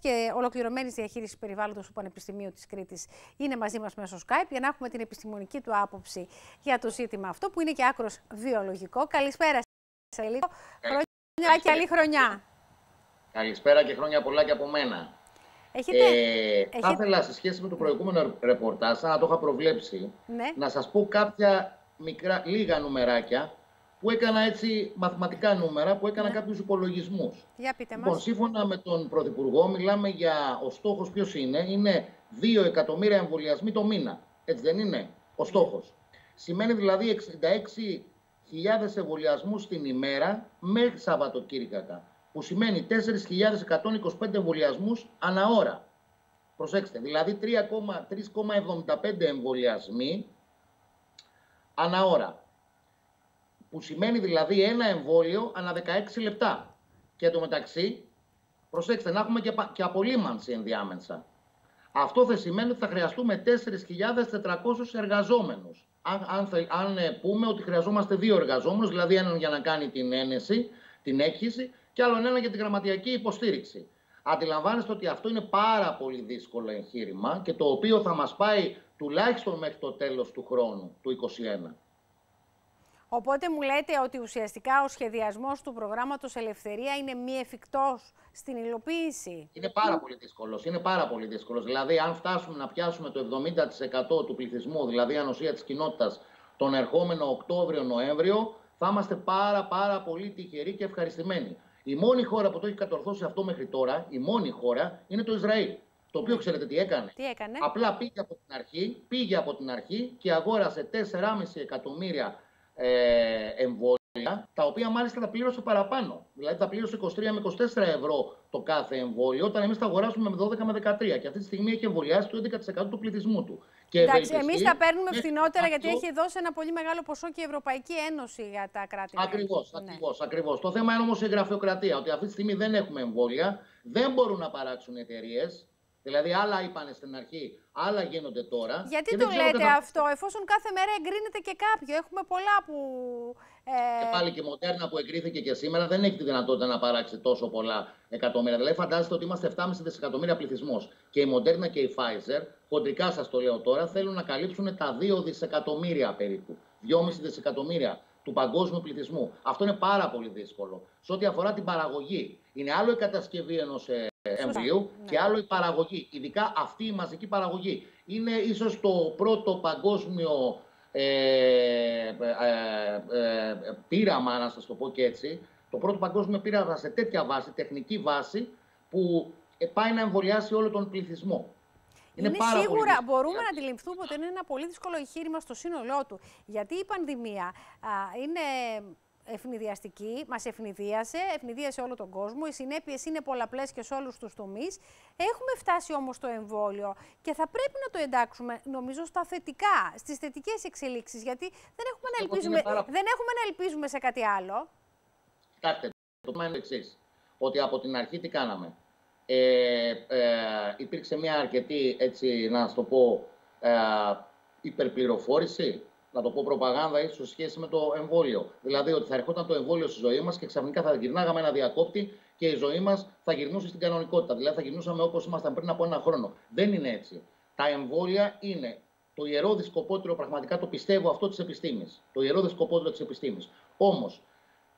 και ολοκληρωμένη διαχείριση περιβάλλοντος του Πανεπιστημίου της Κρήτης είναι μαζί μας μέσω Skype για να έχουμε την επιστημονική του άποψη για το ζήτημα αυτό που είναι και άκρος βιολογικό. Καλησπέρα σε λίγο. Χρόνια και καλή χρονιά. Καλησπέρα και χρόνια πολλά και από μένα. Έχετε, ε, έχετε... Θα ήθελα σε σχέση με το προηγούμενο ρεπορτάζ, να το είχα προβλέψει, ναι. να σας πω κάποια μικρά, λίγα νουμεράκια που έκανα έτσι μαθηματικά νούμερα, που έκανα ναι. κάποιους υπολογισμούς. Για πείτε λοιπόν, μας. σύμφωνα με τον Πρωθυπουργό, μιλάμε για ο στόχος ποιος είναι, είναι 2 εκατομμύρια εμβολιασμοί το μήνα. Έτσι δεν είναι ο στόχος. Σημαίνει δηλαδή 66.000 εμβολιασμούς την ημέρα μέχρι Σαββατοκύριακα που σημαίνει 4.125 εμβολιασμούς ανά ώρα. Προσέξτε, δηλαδή 3,75 εμβολιασμοί ανά ώρα. Που σημαίνει δηλαδή ένα εμβόλιο ανά 16 λεπτά. Και το μεταξύ, προσέξτε, να έχουμε και, και απολύμανση ενδιάμεσα. Αυτό θα σημαίνει ότι θα χρειαστούμε 4.400 εργαζόμενους. Αν, αν, αν πούμε ότι χρειαζόμαστε δύο εργαζόμενους, δηλαδή έναν για να κάνει την ένεση, την έκχυση και άλλον ένα για την γραμματιακή υποστήριξη. Αντιλαμβάνεστε ότι αυτό είναι πάρα πολύ δύσκολο εγχείρημα και το οποίο θα μας πάει τουλάχιστον μέχρι το τέλος του χρόνου, του 2021. Οπότε μου λέτε ότι ουσιαστικά ο σχεδιασμός του προγράμματος Ελευθερία είναι μη εφικτός στην υλοποίηση; Είναι πάρα πολύ δύσκολος. Είναι πάρα πολύ δύσκολος. Δηλαδή αν φτάσουμε να πιάσουμε το 70% του πληθυσμού, δηλαδή ανοσία της κοινότητας, τον ερχόμενο Οκτώβριο-Νοέμβριο, θα είμαστε πάρα πάρα πολύ τυχεροί και ευχαριστημένοι. Η μόνη χώρα που το έχει κατορθώσει αυτό μέχρι τώρα, η μόνη χώρα, είναι το Ισραήλ. Το οποίο ναι. ξέρετε τι έκανε. Τι έκανε; Απλά πήγε από την αρχή, πήγε από την αρχή και αγόρασε 4,5 εκατομμύρια ε, εμβόλια, τα οποία μάλιστα τα πλήρωσε παραπάνω. Δηλαδή τα πλήρωσε 23 με 24 ευρώ το κάθε εμβόλιο, όταν εμείς τα αγοράσουμε με 12 με 13. Και αυτή τη στιγμή έχει εμβολιάσει το 11% του πληθυσμού του. Και Εντάξει, εμείς τα παίρνουμε φθηνότερα γιατί έχει δώσει ένα πολύ μεγάλο ποσό και η Ευρωπαϊκή Ένωση για τα κράτη. Ακριβώς, ναι. ακριβώς. Το θέμα είναι όμως η γραφειοκρατία. Ότι αυτή τη στιγμή δεν έχουμε εμβόλια, δεν μπορούν να παράξουν εταιρείες. Δηλαδή, άλλα είπαν στην αρχή, άλλα γίνονται τώρα. Γιατί το λέτε αυτό, εφόσον κάθε μέρα εγκρίνεται και κάποιο. Έχουμε πολλά που. Ε... Και πάλι και η Μοντέρνα που εγκρίθηκε και σήμερα δεν έχει τη δυνατότητα να παράξει τόσο πολλά εκατομμύρια. Δηλαδή, φαντάζεστε ότι είμαστε 7,5 δισεκατομμύρια πληθυσμός. Και η Μοντέρνα και η Pfizer, χοντρικά σας το λέω τώρα, θέλουν να καλύψουν τα 2 δισεκατομμύρια περίπου. 2,5 δισεκατομμύρια του παγκόσμιου πληθυσμού. Αυτό είναι πάρα πολύ δύσκολο. Σε ό,τι αφορά την παραγωγή, είναι άλλο η κατασκευή ενός ε, εμβολίου ναι. και άλλο η παραγωγή. Ειδικά αυτή η μαζική παραγωγή. Είναι ίσως το πρώτο παγκόσμιο ε, ε, ε, πείραμα, να σας το πω και έτσι, το πρώτο παγκόσμιο πείραμα σε τέτοια βάση, τεχνική βάση, που πάει να εμβολιάσει όλο τον πληθυσμό. Είναι, είναι πάρα σίγουρα, πολύ μπορούμε να αντιληφθούμε ότι είναι ένα πολύ δύσκολο εγχείρημα στο σύνολό του. Γιατί η πανδημία α, είναι ευνηδιαστική, μας ευνηδίασε, ευνηδίασε όλο τον κόσμο. Οι συνέπειες είναι πολλαπλές και σε όλους τους τομείς. Έχουμε φτάσει όμως στο εμβόλιο και θα πρέπει να το εντάξουμε, νομίζω, στα θετικά, στις θετικές εξελίξεις. Γιατί δεν έχουμε, να ελπίζουμε, πάρα... δεν έχουμε να ελπίζουμε σε κάτι άλλο. Κοιτάξτε, το θέμα είναι εξής. Ότι από την αρχή τι κάναμε. Ε, ε, υπήρξε μια αρκετή, έτσι να το πω, ε, υπερπληροφόρηση να το πω προπαγάνδα ίσω σε σχέση με το εμβόλιο. Δηλαδή ότι θα ερχόταν το εμβόλιο στη ζωή μας και ξαφνικά θα γυρνάγαμε ένα διακόπτη και η ζωή μας θα γυρνούσε στην κανονικότητα. Δηλαδή θα γυρνούσαμε όπως ήμασταν πριν από ένα χρόνο. Δεν είναι έτσι. Τα εμβόλια είναι το ιερό δισκοπότηρο, πραγματικά το πιστεύω αυτό της επιστήμης. Το ιερό δισκοπότηρο της επιστήμης. Όμως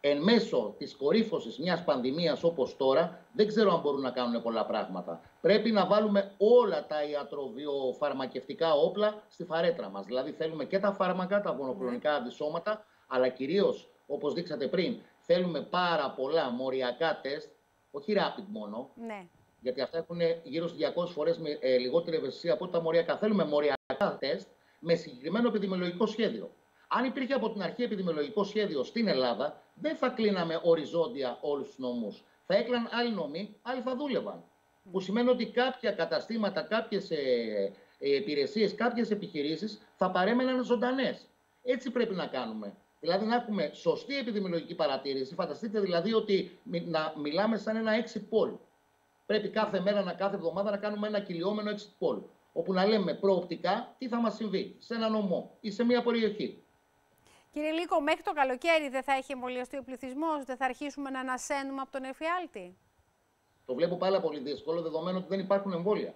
εν μέσω της κορύφωσης μιας πανδημίας όπως τώρα, δεν ξέρω αν μπορούν να κάνουν πολλά πράγματα. Πρέπει να βάλουμε όλα τα ιατροβιοφαρμακευτικά όπλα στη φαρέτρα μας. Δηλαδή, θέλουμε και τα φάρμακα, τα μονοκλονικά ναι. αντισώματα, αλλά κυρίως, όπως δείξατε πριν, θέλουμε πάρα πολλά μοριακά τεστ, όχι rapid μόνο. Ναι. Γιατί αυτά έχουν γύρω στις 200 φορές ε, λιγότερη ευαισθησία από τα μοριακά. Θέλουμε μοριακά τεστ με συγκεκριμένο επιδημιολογικό σχέδιο. Αν υπήρχε από την αρχή επιδημιολογικό σχέδιο στην Ελλάδα, δεν θα κλείναμε οριζόντια όλους τους νόμου. Θα έκλαν άλλοι νόμοι, άλλοι θα δούλευαν. Που σημαίνει ότι κάποια καταστήματα, κάποιες ε, υπηρεσίες, κάποιες επιχειρήσεις θα παρέμεναν ζωντανές. Έτσι πρέπει να κάνουμε. Δηλαδή να έχουμε σωστή επιδημιολογική παρατήρηση. Φανταστείτε δηλαδή ότι να μιλάμε σαν ένα exit poll. Πρέπει κάθε μέρα, να, κάθε εβδομάδα να κάνουμε ένα κυλιόμενο exit poll. Όπου να λέμε προοπτικά τι θα μας συμβεί σε ένα νομό ή σε μια περιοχή. Κύριε Λίκο, μέχρι το καλοκαίρι δεν θα έχει εμβολιαστεί ο πληθυσμό, δεν θα αρχίσουμε να ανασένουμε από τον εφιάλτη. Το βλέπω πάρα πολύ δύσκολο, δεδομένου ότι δεν υπάρχουν εμβόλια.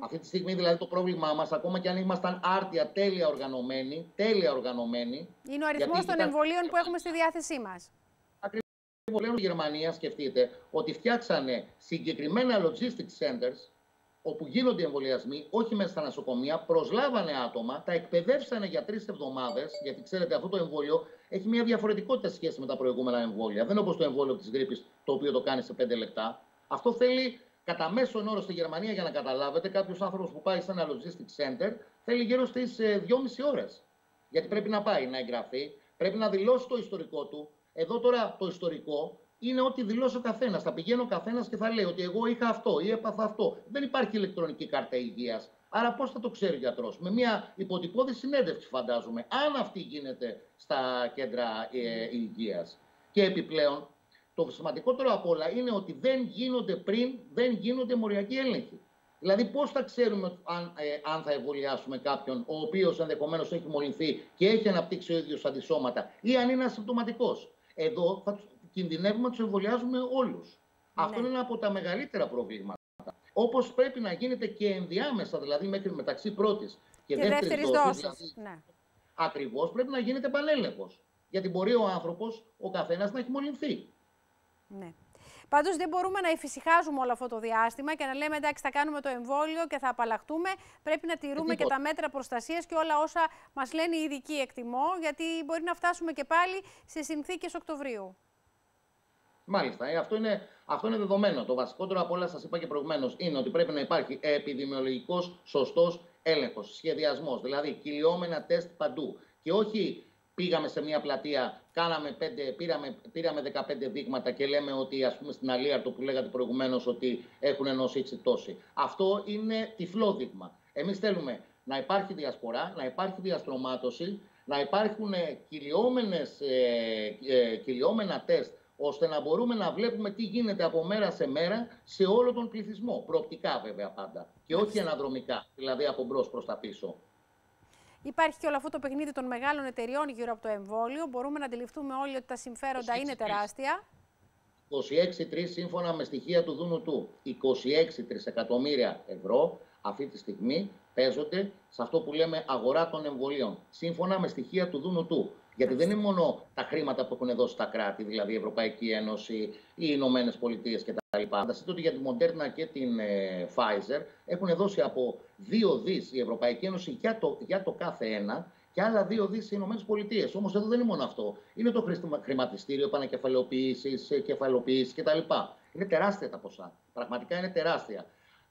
Αυτή τη στιγμή δηλαδή το πρόβλημά μα, ακόμα και αν ήμασταν άρτια, τέλεια οργανωμένοι, τέλεια οργανωμένοι. Είναι ο αριθμό των εμβολίων που έχουμε στη διάθεσή μα. Ακριβώ. Πλέον η Γερμανία, σκεφτείτε, ότι φτιάξανε συγκεκριμένα logistics centers όπου γίνονται εμβολιασμοί, όχι μέσα στα νοσοκομεία, προσλάβανε άτομα, τα εκπαιδεύσανε για τρεις εβδομάδες, γιατί ξέρετε αυτό το εμβόλιο έχει μια διαφορετικότητα σχέση με τα προηγούμενα εμβόλια. Δεν είναι όπως το εμβόλιο της γρήπης, το οποίο το κάνει σε 5 λεπτά. Αυτό θέλει κατά μέσον όρο στη Γερμανία, για να καταλάβετε, κάποιος άνθρωπος που πάει σε ένα logistics center θέλει γύρω στις 2,5 ώρες. Γιατί πρέπει να πάει να εγγραφεί, πρέπει να δηλώσει το ιστορικό του. Εδώ τώρα το ιστορικό είναι ότι δηλώσει ο καθένας. Θα πηγαίνει ο καθένας και θα λέει ότι εγώ είχα αυτό ή έπαθα αυτό. Δεν υπάρχει ηλεκτρονική κάρτα υγείας. Άρα, πώς θα το ξέρει ο γιατρός, με μια υποτυπώδη συνέντευξη, φαντάζομαι, αν αυτή γίνεται στα κέντρα ε, υγείας. Και επιπλέον, το σημαντικότερο απ' όλα είναι ότι δεν γίνονται πριν, δεν γίνονται μοριακοί έλεγχοι. Δηλαδή, πώς θα ξέρουμε αν, ε, αν θα εμβολιάσουμε κάποιον ο οποίος ενδεχομένως έχει μολυνθεί και έχει αναπτύξει ο ίδιος αντισώματα ή αν είναι ασυμπτωματικός; Εδώ θα κινδυνεύουμε να τους εμβολιάζουμε όλους. Ναι. Αυτό είναι ένα από τα μεγαλύτερα προβλήματα. Όπως πρέπει να γίνεται και ενδιάμεσα, δηλαδή μέχρι μεταξύ πρώτης και, και δεύτερης δόσης. Δηλαδή, ναι. Ακριβώς πρέπει να γίνεται πανέλεγχος. Γιατί μπορεί ο άνθρωπος, ο καθένας να έχει μολυνθεί. Ναι. Πάντως δεν μπορούμε να εφησυχάζουμε όλο αυτό το διάστημα και να λέμε εντάξει, θα κάνουμε το εμβόλιο και θα απαλλαχτούμε. Πρέπει να τηρούμε και τα μέτρα προστασίας και όλα όσα μας λένε οι ειδικοί, εκτιμώ, γιατί μπορεί να φτάσουμε και πάλι σε συνθήκες Οκτωβρίου. Μάλιστα. Ε, αυτό, είναι, αυτό είναι δεδομένο. Το βασικότερο από όλα, σας είπα και προηγουμένως, είναι ότι πρέπει να υπάρχει επιδημιολογικός σωστός έλεγχος, σχεδιασμός. Δηλαδή, κυλιόμενα τεστ παντού. Και όχι πήγαμε σε μια πλατεία, κάναμε πέντε, πήραμε, πήραμε 15 δείγματα και λέμε ότι ας πούμε στην Αλίαρτο που λέγατε προηγουμένως ότι έχουν νοσήσει τόσοι. Αυτό είναι τυφλό δείγμα. Εμείς θέλουμε να υπάρχει διασπορά, να υπάρχει διαστρωμάτωση, να υπάρχουν κυλιόμενες, ε, ε, κυλιόμενα τεστ ώστε να μπορούμε να βλέπουμε τι γίνεται από μέρα σε μέρα σε όλο τον πληθυσμό. Προοπτικά βέβαια πάντα και όχι αναδρομικά, δηλαδή από μπρος προς τα πίσω. Υπάρχει και όλο αυτό το παιχνίδι των μεγάλων εταιριών γύρω από το εμβόλιο. Μπορούμε να αντιληφθούμε όλοι ότι τα συμφέροντα είναι τεράστια. 26-3 σύμφωνα με στοιχεία του Δούνου του. 26 τρισεκατομμύρια ευρώ αυτή τη στιγμή παίζονται σε αυτό που λέμε αγορά των εμβολίων. Σύμφωνα με στοιχεία του Δούνου του. Γιατί δεν είναι μόνο τα χρήματα που έχουν δώσει τα κράτη, δηλαδή η Ευρωπαϊκή Ένωση, οι Ηνωμένες Πολιτείες κτλ. Φανταστείτε ότι για τη Moderna και την ε, Pfizer έχουν δώσει από 2 δις η Ευρωπαϊκή Ένωση για το, για το κάθε ένα και άλλα 2 δις οι Ηνωμένες Πολιτείες. Όμως εδώ δεν είναι μόνο αυτό. Είναι το χρηματιστήριο, επανακεφαλαιοποίησης, κεφαλαιοποίηση κτλ. Είναι τεράστια τα ποσά. Πραγματικά είναι τεράστια.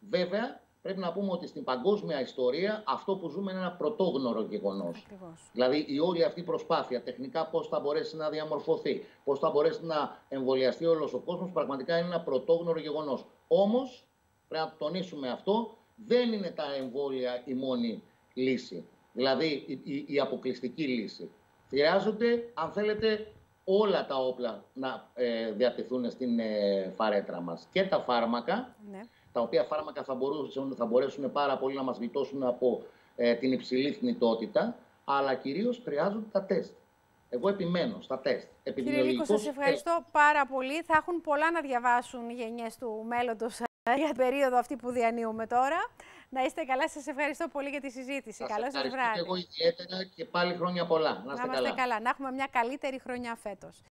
Βέβαια, πρέπει να πούμε ότι στην παγκόσμια ιστορία αυτό που ζούμε είναι ένα πρωτόγνωρο γεγονός. Δηλαδή η όλη αυτή προσπάθεια τεχνικά πώς θα μπορέσει να διαμορφωθεί, πώς θα μπορέσει να εμβολιαστεί όλος ο κόσμος, πραγματικά είναι ένα πρωτόγνωρο γεγονός. Όμως πρέπει να τονίσουμε αυτό, δεν είναι τα εμβόλια η μόνη λύση. Δηλαδή η, η, αποκλειστική λύση. Χρειάζονται, αν θέλετε, όλα τα όπλα να ε, διατεθούν στην ε, φαρέτρα μας. Και τα φάρμακα, ναι τα οποία φάρμακα θα, μπορούσαν, θα μπορέσουν πάρα πολύ να μας γλιτώσουν από ε, την υψηλή θνητότητα, αλλά κυρίως χρειάζονται τα τεστ. Εγώ επιμένω στα τεστ. Κύριε Λίκο, σας ευχαριστώ πάρα πολύ. Θα έχουν πολλά να διαβάσουν οι γενιές του μέλλοντος ε, για την περίοδο αυτή που διανύουμε τώρα. Να είστε καλά. Σας ευχαριστώ πολύ για τη συζήτηση. Καλό σας βράδυ. Και εγώ ιδιαίτερα και πάλι χρόνια πολλά. Να είστε, να καλά. καλά. Να έχουμε μια καλύτερη χρονιά φέτος.